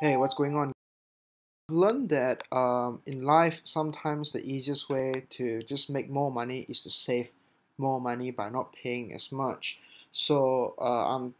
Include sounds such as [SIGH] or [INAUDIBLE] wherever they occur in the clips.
Hey, what's going on? I've learned that um, in life, sometimes the easiest way to just make more money is to save more money by not paying as much. So uh, I'm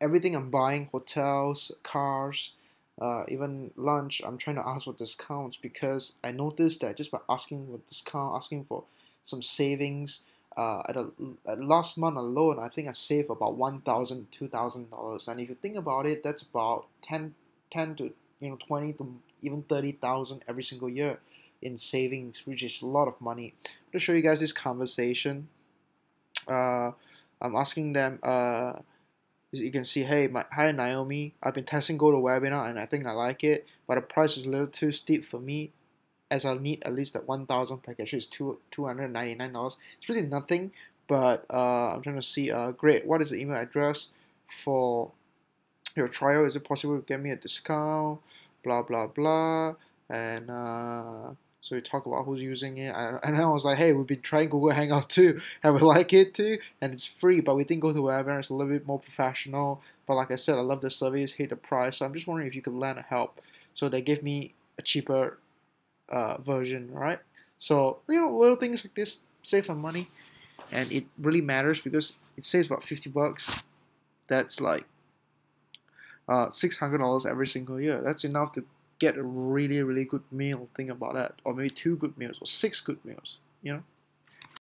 everything I'm buying, hotels, cars, uh, even lunch, I'm trying to ask for discounts because I noticed that just by asking for discount, asking for some savings, uh, at, a, at last month alone, I think I saved about one thousand, two thousand dollars. And if you think about it, that's about ten 10 to you know 20 to even 30,000 every single year in savings, which is a lot of money. To show you guys this conversation, uh, I'm asking them. Uh, you can see, hey, my, hi Naomi, I've been testing GoToWebinar and I think I like it, but the price is a little too steep for me, as I'll need at least that 1,000 package. It's two two hundred ninety nine dollars. It's really nothing, but uh, I'm trying to see. Uh, great. What is the email address for your trial is it possible to get me a discount? Blah blah blah. And uh, so we talk about who's using it. And, I was like hey we've been trying Google Hangout too. [LAUGHS] And we like it too. And it's free but we think GoToWebinar is a little bit more professional. But like I said I love the service hate the price. So I'm just wondering if you could lend a help. So they give me a cheaper uh, version right? So you know little things like this save some money. And it really matters because it saves about 50 bucks. That's like uh, $600 every single year. That's enough to get a really, really good meal. Think about that. Or maybe two good meals or six good meals, you know?